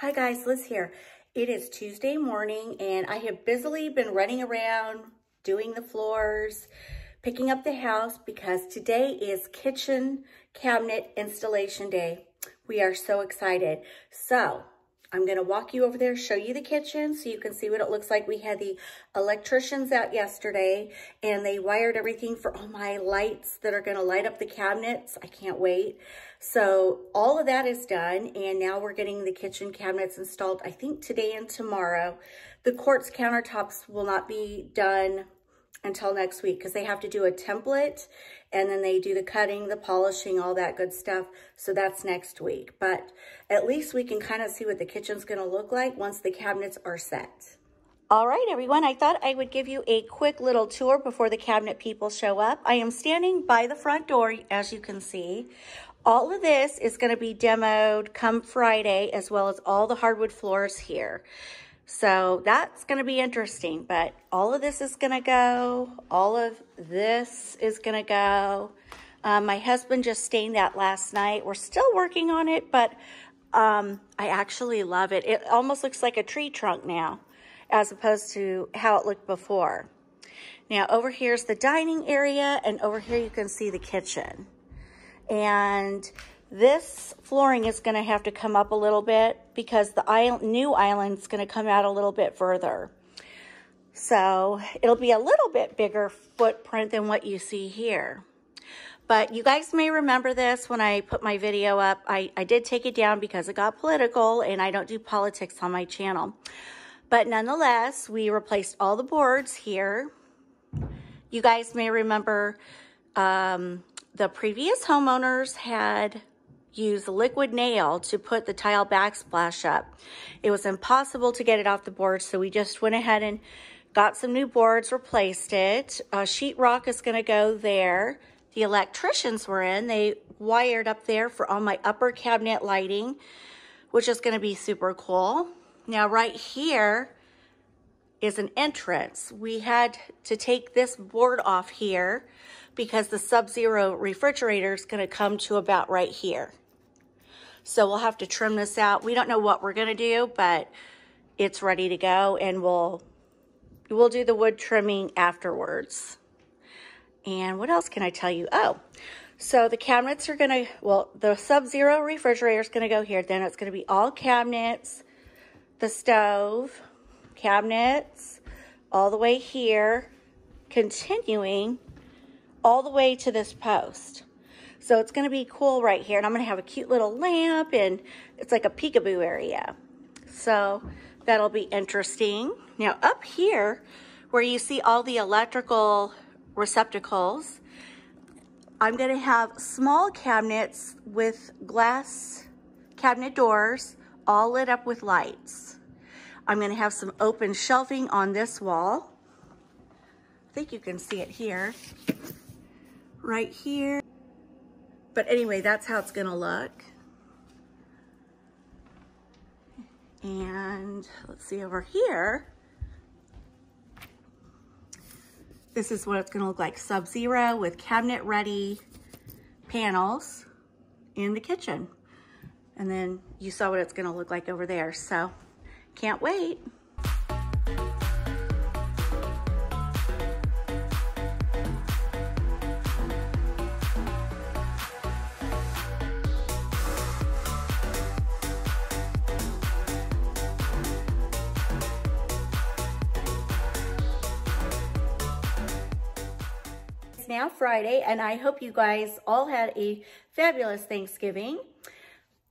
Hi guys, Liz here. It is Tuesday morning and I have busily been running around doing the floors, picking up the house because today is kitchen cabinet installation day. We are so excited. So I'm gonna walk you over there, show you the kitchen so you can see what it looks like. We had the electricians out yesterday and they wired everything for all my lights that are gonna light up the cabinets. I can't wait. So all of that is done and now we're getting the kitchen cabinets installed, I think today and tomorrow. The quartz countertops will not be done until next week because they have to do a template and then they do the cutting, the polishing, all that good stuff. So that's next week. But at least we can kind of see what the kitchen's going to look like once the cabinets are set. All right, everyone, I thought I would give you a quick little tour before the cabinet people show up. I am standing by the front door, as you can see. All of this is going to be demoed come Friday, as well as all the hardwood floors here. So that's going to be interesting, but all of this is going to go. All of this is going to go. Um, my husband just stained that last night. We're still working on it, but um, I actually love it. It almost looks like a tree trunk now, as opposed to how it looked before. Now, over here's the dining area, and over here you can see the kitchen. And this flooring is going to have to come up a little bit because the new island is going to come out a little bit further. So it'll be a little bit bigger footprint than what you see here. But you guys may remember this when I put my video up. I, I did take it down because it got political and I don't do politics on my channel. But nonetheless, we replaced all the boards here. You guys may remember um, the previous homeowners had use liquid nail to put the tile backsplash up. It was impossible to get it off the board, so we just went ahead and got some new boards, replaced it. Uh, sheetrock is going to go there. The electricians were in. They wired up there for all my upper cabinet lighting, which is going to be super cool. Now, right here is an entrance. We had to take this board off here because the Sub-Zero refrigerator is going to come to about right here. So we'll have to trim this out. We don't know what we're going to do, but it's ready to go and we'll we'll do the wood trimming afterwards. And what else can I tell you? Oh, so the cabinets are going to, well, the Sub-Zero refrigerator is going to go here. Then it's going to be all cabinets, the stove, cabinets, all the way here, continuing all the way to this post. So it's going to be cool right here. And I'm going to have a cute little lamp and it's like a peekaboo area. So that'll be interesting. Now up here where you see all the electrical receptacles, I'm going to have small cabinets with glass cabinet doors all lit up with lights. I'm going to have some open shelving on this wall. I think you can see it here. Right here. But anyway, that's how it's gonna look. And let's see over here. This is what it's gonna look like, Sub-Zero with cabinet ready panels in the kitchen. And then you saw what it's gonna look like over there. So can't wait. Now Friday, and I hope you guys all had a fabulous Thanksgiving.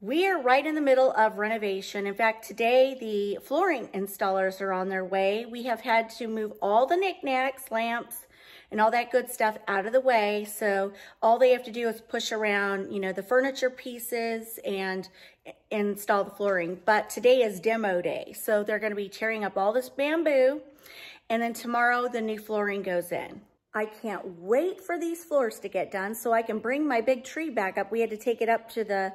We are right in the middle of renovation. In fact, today the flooring installers are on their way. We have had to move all the knickknacks, lamps, and all that good stuff out of the way. So all they have to do is push around, you know, the furniture pieces and install the flooring. But today is demo day. So they're going to be tearing up all this bamboo. And then tomorrow the new flooring goes in. I can't wait for these floors to get done so I can bring my big tree back up. We had to take it up to the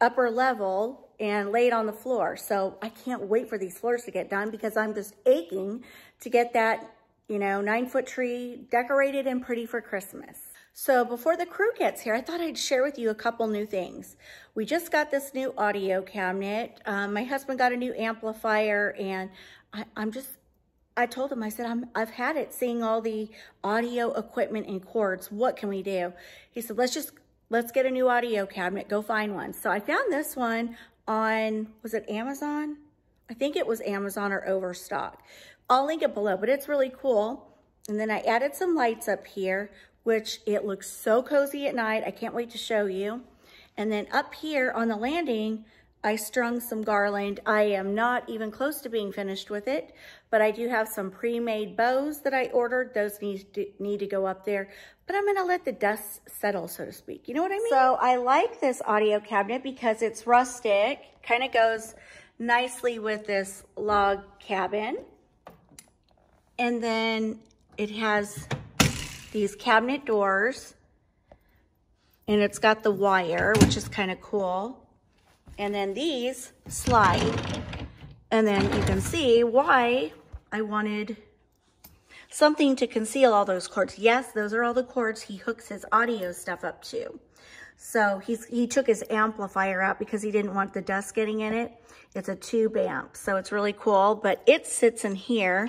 upper level and lay it on the floor. So I can't wait for these floors to get done because I'm just aching to get that, you know, nine foot tree decorated and pretty for Christmas. So before the crew gets here, I thought I'd share with you a couple new things. We just got this new audio cabinet. Um, my husband got a new amplifier and I, am just, I told him, I said, I'm, I've had it seeing all the audio equipment and cords. What can we do? He said, let's just, let's get a new audio cabinet. Go find one. So I found this one on, was it Amazon? I think it was Amazon or Overstock. I'll link it below, but it's really cool. And then I added some lights up here which it looks so cozy at night. I can't wait to show you. And then up here on the landing, I strung some garland. I am not even close to being finished with it, but I do have some pre-made bows that I ordered. Those need to, need to go up there, but I'm gonna let the dust settle, so to speak. You know what I mean? So I like this audio cabinet because it's rustic, kind of goes nicely with this log cabin. And then it has these cabinet doors and it's got the wire, which is kind of cool. And then these slide. And then you can see why I wanted something to conceal all those cords. Yes, those are all the cords he hooks his audio stuff up to. So he's, he took his amplifier out because he didn't want the dust getting in it. It's a tube amp, so it's really cool, but it sits in here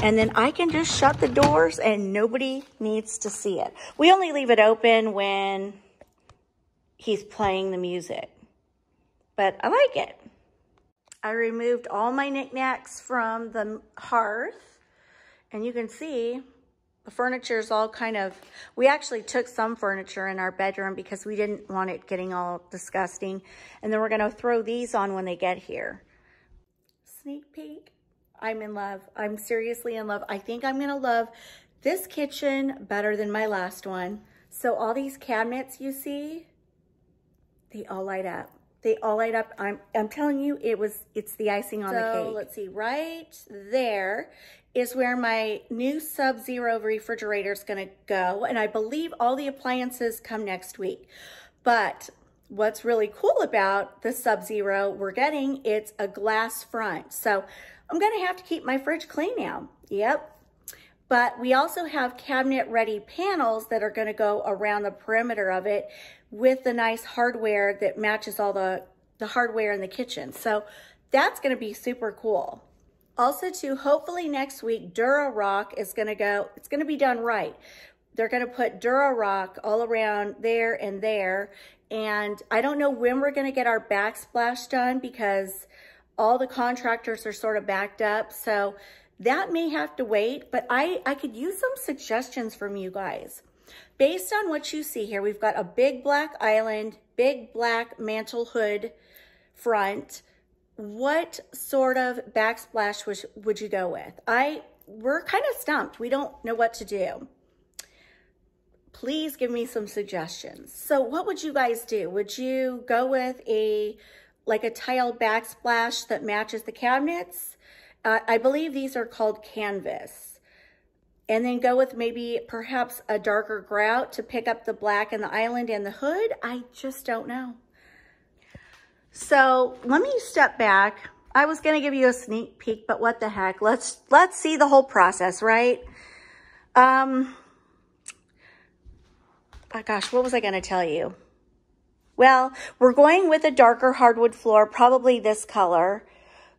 and then I can just shut the doors and nobody needs to see it. We only leave it open when he's playing the music, but I like it. I removed all my knickknacks from the hearth and you can see the furniture is all kind of, we actually took some furniture in our bedroom because we didn't want it getting all disgusting. And then we're going to throw these on when they get here. Sneak peek. I'm in love. I'm seriously in love. I think I'm going to love this kitchen better than my last one. So all these cabinets you see, they all light up. They all light up. I'm, I'm telling you, it was, it's the icing on so, the cake. let's see, right there is where my new Sub-Zero refrigerator is going to go. And I believe all the appliances come next week. But what's really cool about the Sub-Zero we're getting, it's a glass front. So I'm going to have to keep my fridge clean now. Yep. But we also have cabinet ready panels that are going to go around the perimeter of it with the nice hardware that matches all the, the hardware in the kitchen. So that's going to be super cool. Also too, hopefully next week, Durarock is going to go, it's going to be done right. They're going to put Durarock all around there and there. And I don't know when we're going to get our backsplash done because all the contractors are sort of backed up. So that may have to wait, but I, I could use some suggestions from you guys. Based on what you see here, we've got a big black island, big black mantle hood front. What sort of backsplash would, would you go with? I, we're kind of stumped. We don't know what to do. Please give me some suggestions. So what would you guys do? Would you go with a like a tile backsplash that matches the cabinets. Uh, I believe these are called canvas. And then go with maybe perhaps a darker grout to pick up the black and the island and the hood. I just don't know. So let me step back. I was to give you a sneak peek, but what the heck? Let's let's see the whole process, right? Um, oh gosh, what was I to tell you? Well, we're going with a darker hardwood floor, probably this color.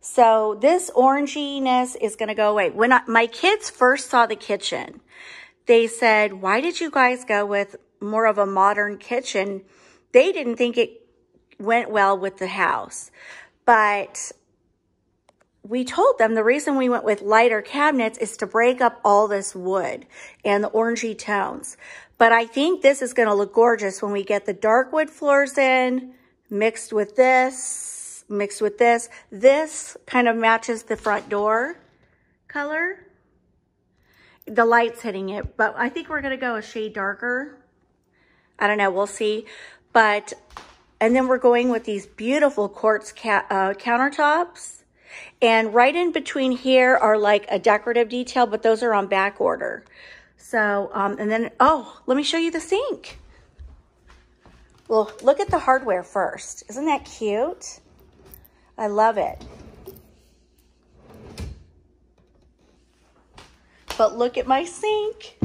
So this oranginess is going to go away. When I, my kids first saw the kitchen, they said, why did you guys go with more of a modern kitchen? They didn't think it went well with the house. But we told them the reason we went with lighter cabinets is to break up all this wood and the orangey tones. But I think this is going to look gorgeous when we get the dark wood floors in, mixed with this, mixed with this. This kind of matches the front door color. The light's hitting it, but I think we're to go a shade darker. I don't know, we'll see. But, and then we're going with these beautiful quartz uh, countertops. And right in between here are like a decorative detail, but those are on back order. So, um, and then, oh, let me show you the sink. Well, look at the hardware first. Isn't that cute? I love it. But look at my sink.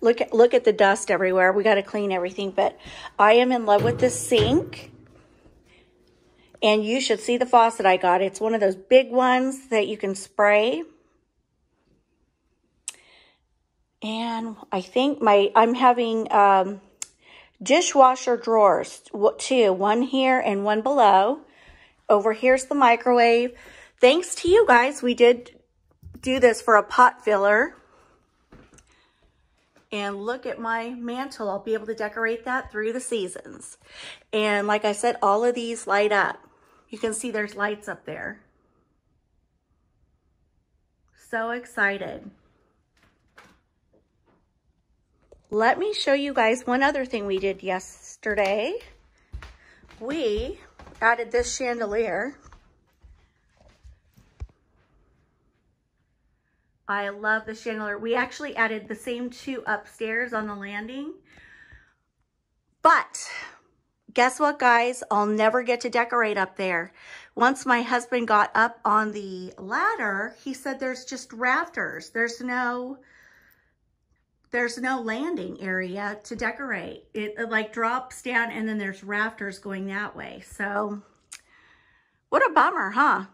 Look at, look at the dust everywhere. We got to clean everything, but I am in love with this sink. And you should see the faucet I got. It's one of those big ones that you can spray. And I think my, I'm having um, dishwasher drawers, two, one here and one below. Over here's the microwave. Thanks to you guys, we did do this for a pot filler. And look at my mantle. I'll be able to decorate that through the seasons. And like I said, all of these light up. You can see there's lights up there. So excited. Let me show you guys one other thing we did yesterday. We added this chandelier. I love the chandelier. We actually added the same two upstairs on the landing. But guess what, guys? I'll never get to decorate up there. Once my husband got up on the ladder, he said there's just rafters. There's no, there's no landing area to decorate. It, it like drops down and then there's rafters going that way. So what a bummer, huh?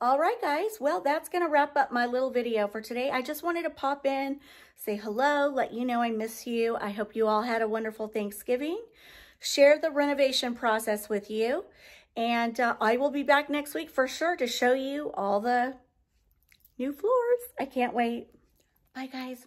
All right, guys. Well, that's going to wrap up my little video for today. I just wanted to pop in, say hello, let you know I miss you. I hope you all had a wonderful Thanksgiving. Share the renovation process with you. And uh, I will be back next week for sure to show you all the new floors. I can't wait. Bye, guys.